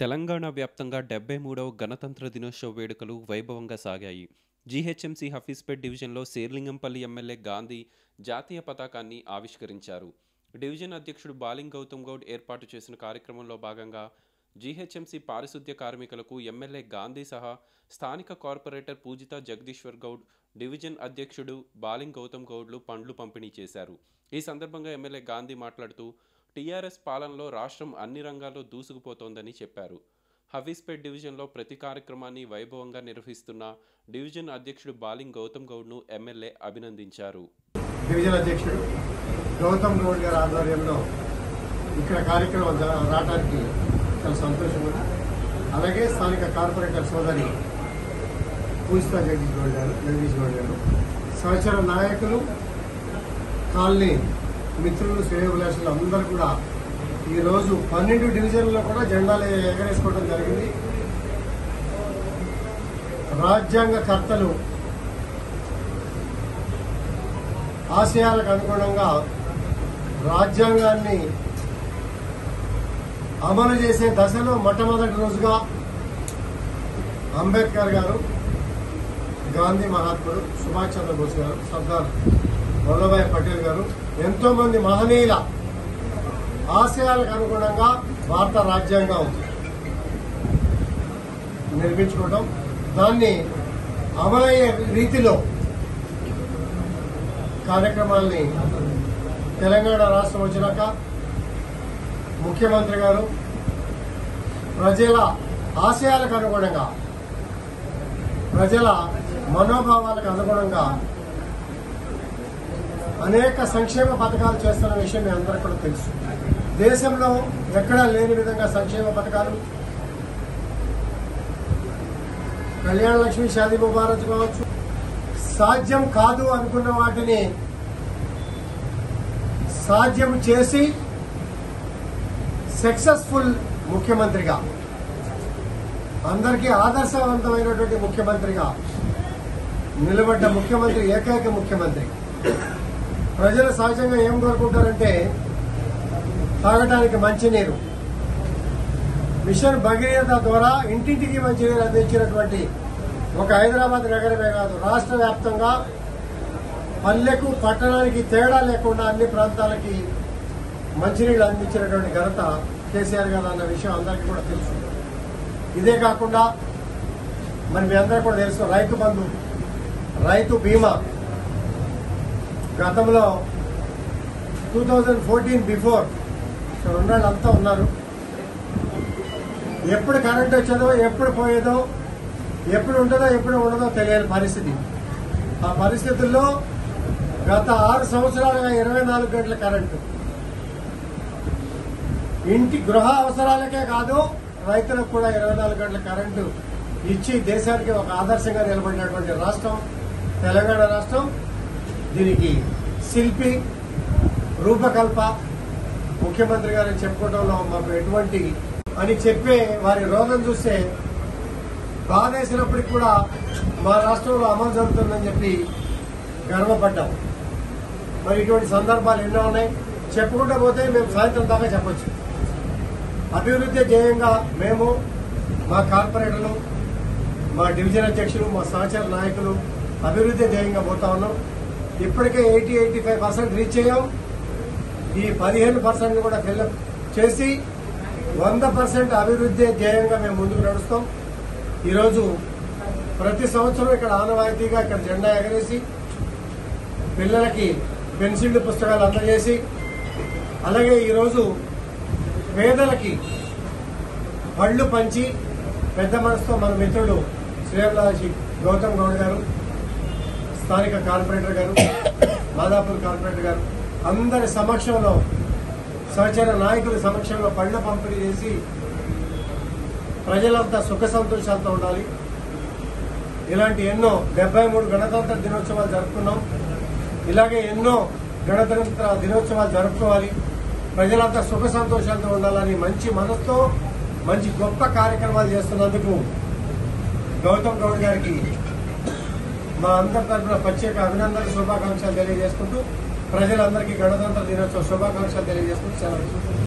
తెలంగాణ వ్యాప్తంగా డెబ్బై మూడవ గణతంత్ర దినోత్సవ వేడుకలు వైభవంగా సాగాయి. జీహెచ్ఎంసీ హఫీస్పేట్ డివిజన్లో శేర్లింగంపల్లి ఎమ్మెల్యే గాంధీ జాతీయ పతాకాన్ని ఆవిష్కరించారు. డివిజన్ అధ్యక్షుడు బాలింగ్ గౌతమ్ గౌడ్ ఏర్పాటు చేసిన కార్యక్రమంలో భాగంగా జీహెచ్ఎంసీ పారిశుద్ధ్య కార్మికులకు ఎమ్మెల్యే గాంధీ సహా స్థానిక కార్పొరేటర్ పూజిత జగదీశ్వర్ గౌడ్ డివిజన్ అధ్యక్షుడు బాలింగ్ గౌతమ్ గౌడ్లు పండ్లు పంపిణీ చేశారు. ఈ సందర్భంగా ఎమ్మెల్యే గాంధీ మాట్లాడుతూ టీఆర్ఎస్ పాలనలో రాష్ట్రం అన్ని రంగాల్లో దూసుకుపోతోందని చెప్పారు. హవీస్పేట్ డివిజన్లో ప్రతి కార్యక్రమాన్ని వైభవంగా నిర్వహిస్తున్న డివిజన్ అధ్యక్షుడు బాలింగ్ గౌతమ్ గౌడ్ను ఎమ్మెల్యే అభినందించారు. డివిజన్ అధ్యక్షుడు గౌతమ్ గౌడ్ గారి ఆధ్వర్యంలో ఇక్కడ కార్యక్రమం రావడానికి చాలా సంతోషంగా అలాగే స్థానిక కార్పొరేటర్ సోదరి పూజితా జగదీష్ గౌడ్ గారు జగదీష్ గౌడ్ గారు సహచర నాయకులు కాలనీ మిత్రులు శ్రేయోభిలాషులు అందరూ కూడా ఈరోజు పన్నెండు డివిజన్లలో కూడా జెండాలు ఎగరేసుకోవడం జరిగింది. రాజ్యాంగ కర్తలు ఆశయాలకు అనుగుణంగా రాజ్యాంగాన్ని అమలు చేసే దశలో మొట్టమొదటి రోజుగా అంబేద్కర్ గారు గాంధీ మహాత్ముడు సుభాష్ చంద్రబోస్ గారు సర్దార్ వల్లభాయ్ పటేల్ గారు ఎంతో మంది మహనీయుల ఆశయాలకు అనుగుణంగా భారత రాజ్యాంగం నిర్మించుకోవడం దాన్ని అమలయ్యే రీతిలో కార్యక్రమాల్ని తెలంగాణ రాష్ట్రం వచ్చినాక ముఖ్యమంత్రి గారు ప్రజల ఆశయాలకు అనుగుణంగా ప్రజల మనోభావాలకు అనుగుణంగా అనేక సంక్షేమ పథకాలు చేస్తున్న విషయం మీ అందరికీ కూడా తెలుసు. దేశంలో ఎక్కడా లేని విధంగా సంక్షేమ పథకాలు కళ్యాణ లక్ష్మి షాదీ ముబారక్ కావచ్చు సాధ్యం కాదు అనుకున్న వాటిని సాధ్యం చేసి సక్సెస్ఫుల్ ముఖ్యమంత్రిగా అందరికీ ఆదర్శవంతమైనటువంటి ముఖ్యమంత్రిగా నిలబడ్డ ముఖ్యమంత్రి ఏకైక ముఖ్యమంత్రి. ప్రజలు సహజంగా ఏం కోరుకుంటారంటే తాగటానికి మంచినీరు. మిషన్ భగీరథ ద్వారా ఇంటింటికి మంచినీరు అందించినటువంటి ఒక హైదరాబాద్ నగరమే కాదు రాష్ట్ర వ్యాప్తంగా పల్లెకు పట్టణానికి తేడా లేకుండా అన్ని ప్రాంతాలకి మంచినీళ్ళు అందించినటువంటి ఘనత కేసీఆర్ గారు అన్న విషయం అందరికీ కూడా తెలుసు. ఇదే కాకుండా మరి మీ అందరికీ కూడా తెలుసు రైతు బంధు రైతు బీమా గతంలో టూ థౌజండ్ ఫోర్టీన్ బిఫోర్ ఇక్కడ ఉన్న అంతా ఉన్నారు. ఎప్పుడు కరెంట్ వచ్చేదో ఎప్పుడు పోయేదో ఎప్పుడు ఉంటుందో ఎప్పుడు ఉండదో తెలియని పరిస్థితి. ఆ పరిస్థితుల్లో గత ఆరు సంవత్సరాలుగా ఇరవై నాలుగు గంటల కరెంటు ఇంటి గృహ అవసరాలకే కాదు రైతులకు కూడా ఇరవై నాలుగు గంటల కరెంటు ఇచ్చి దేశానికి ఒక ఆదర్శంగా నిలబడినటువంటి రాష్ట్రం తెలంగాణ రాష్ట్రం దీనికి శిల్పి రూపకల్ప ముఖ్యమంత్రి గారిని చెప్పుకోవడంలో మాకు ఎటువంటి అని చెప్పే వారి రోగం చూస్తే బాధేసినప్పటికి కూడా మా రాష్ట్రంలో అమలు జరుగుతుందని చెప్పి గర్వపడ్డాం. మరి ఇటువంటి సందర్భాలు ఎన్నో ఉన్నాయి? చెప్పుకుంటూ పోతే మేము సాయంత్రం దాకా చెప్పొచ్చు. అభివృద్ధి ధ్యేయంగా మేము మా కార్పొరేటర్లు మా డివిజన్ అధ్యక్షులు మా సహచర నాయకులు అభివృద్ధి ధ్యేయంగా పోతా ఉన్నాం. ఇప్పటికే eighty eighty five percent reach అయ్యాం. ఈ పదిహేను పర్సెంట్ కూడా ఫిల్అప్ చేసి వంద పర్సెంట్ అభివృద్ధి ధ్యేయంగా మేము ముందుకు నడుస్తాం. ఈరోజు ప్రతి సంవత్సరం ఇక్కడ ఆనవాయితీగా ఇక్కడ జెండా ఎగరేసి పిల్లలకి పెన్సిల్ పుస్తకాలు అందజేసి అలాగే ఈరోజు పేదలకి పళ్ళు పంచి పెద్ద మనసుతో మన మిత్రుడు శ్రేయలాజీ గౌతమ్ గౌడ్ గారు స్థానిక కార్పొరేటర్ గారు మాదాపూర్ కార్పొరేటర్ గారు అందరి సమక్షంలో సహచర నాయకుల సమక్షంలో పండ్ల పంపిణీ చేసి ప్రజలంతా సుఖ సంతోషాలతో ఉండాలి. ఇలాంటి ఎన్నో డెబ్బై మూడు గణతంత్ర దినోత్సవాలు జరుపుకున్నాం. ఇలాగే ఎన్నో గణతంత్ర దినోత్సవాలు జరుపుకోవాలి. ప్రజలంతా సుఖ సంతోషాలతో ఉండాలని మంచి మనసుతో మంచి గొప్ప కార్యక్రమాలు చేస్తున్నందుకు గౌతమ్ గౌడ్ గారికి మా అందరి తరఫున ప్రత్యేక అభినందన శుభాకాంక్షలు తెలియజేసుకుంటూ ప్రజలందరికీ గణతంత్ర దినోత్సవ శుభాకాంక్షలు తెలియజేసుకుంటూ సెలవు